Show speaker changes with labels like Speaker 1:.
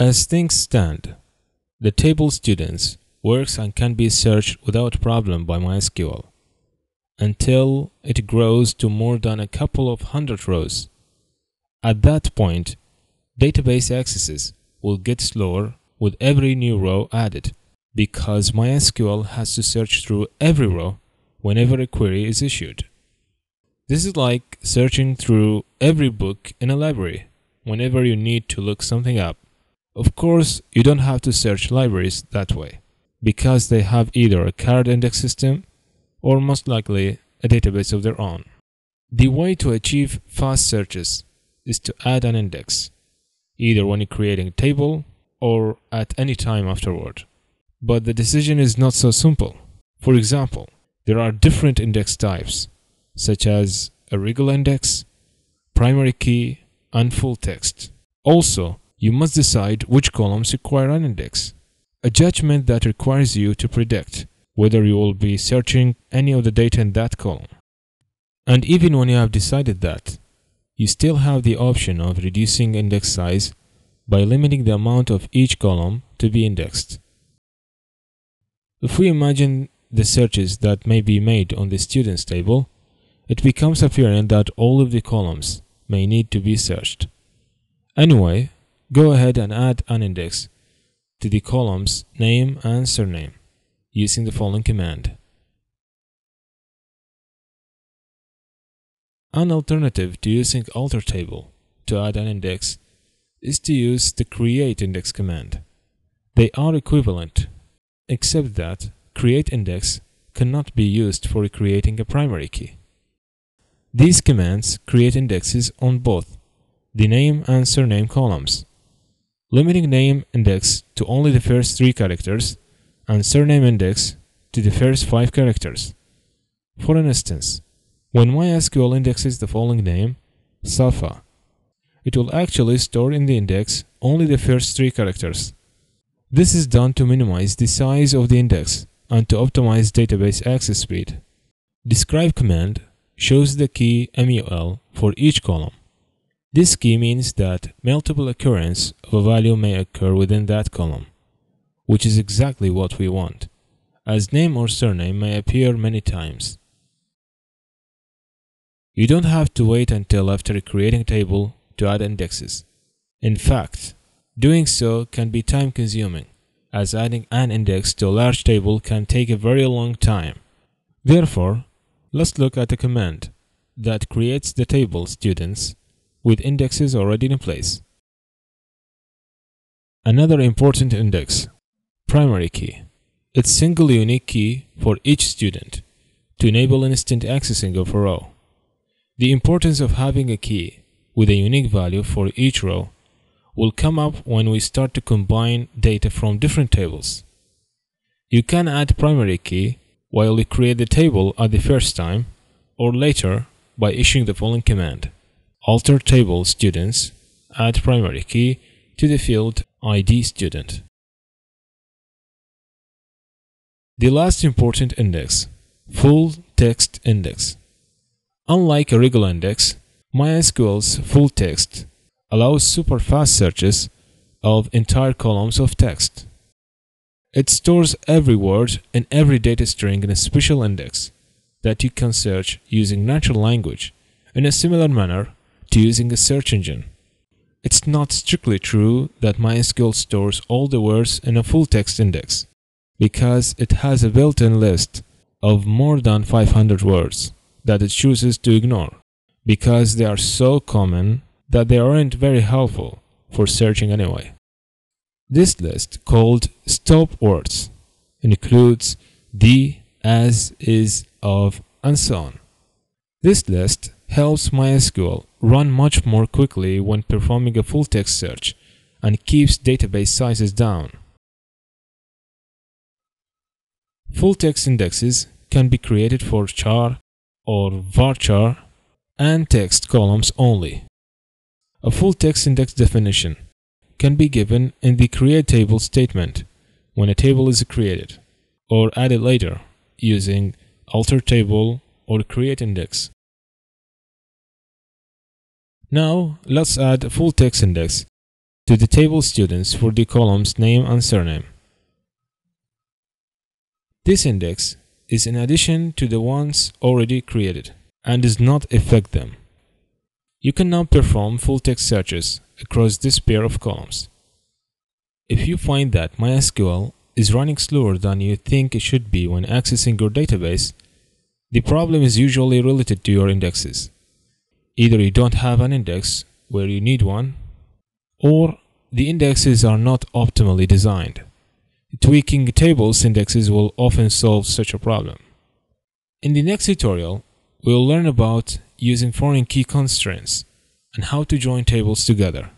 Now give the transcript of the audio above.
Speaker 1: As things stand, the table students works and can be searched without problem by MySQL until it grows to more than a couple of hundred rows. At that point, database accesses will get slower with every new row added because MySQL has to search through every row whenever a query is issued. This is like searching through every book in a library whenever you need to look something up. Of course, you don't have to search libraries that way because they have either a card index system or most likely a database of their own. The way to achieve fast searches is to add an index, either when you're creating a table or at any time afterward. But the decision is not so simple. For example, there are different index types, such as a regular index, primary key, and full text. Also, you must decide which columns require an index, a judgment that requires you to predict whether you will be searching any of the data in that column. And even when you have decided that, you still have the option of reducing index size by limiting the amount of each column to be indexed. If we imagine the searches that may be made on the students table, it becomes apparent that all of the columns may need to be searched. Anyway, go ahead and add an index to the columns name and surname using the following command. An alternative to using alter table to add an index is to use the create index command. They are equivalent except that create index cannot be used for creating a primary key. These commands create indexes on both the name and surname columns, limiting name index to only the first three characters and surname index to the first five characters. For instance, when MySQL indexes the following name, Safa, it will actually store in the index only the first three characters. This is done to minimize the size of the index and to optimize database access speed. Describe command shows the key MUL for each column. This key means that multiple occurrence of a value may occur within that column, which is exactly what we want, as name or surname may appear many times. You don't have to wait until after creating a table to add indexes. In fact, doing so can be time consuming, as adding an index to a large table can take a very long time. Therefore, let's look at a command that creates the table students with indexes already in place. Another important index, primary key. It's single unique key for each student to enable instant accessing of a row. The importance of having a key with a unique value for each row will come up when we start to combine data from different tables. You can add primary key while you create the table at the first time or later by issuing the following command. Alter table students add primary key to the field ID student. The last important index, full text index. Unlike a regular index, MySQL's full text allows super fast searches of entire columns of text. It stores every word in every data string in a special index that you can search using natural language in a similar manner to using a search engine. It's not strictly true that MySQL stores all the words in a full text index because it has a built-in list of more than 500 words that it chooses to ignore because they are so common that they aren't very helpful for searching anyway. This list, called stop words, includes the, as, is, of, and so on. This list helps MySQL run much more quickly when performing a full text search and keeps database sizes down. Full text indexes can be created for char or varchar and text columns only. A full text index definition can be given in the create table statement when a table is created or added later using alter table or create index. Now let's add a full text index to the table students for the columns name and surname. This index is in addition to the ones already created and does not affect them. You can now perform full text searches across this pair of columns. If you find that MySQL is running slower than you think it should be when accessing your database, the problem is usually related to your indexes. Either you don't have an index where you need one, or the indexes are not optimally designed. Tweaking tables indexes will often solve such a problem. In the next tutorial, we'll learn about using foreign key constraints and how to join tables together.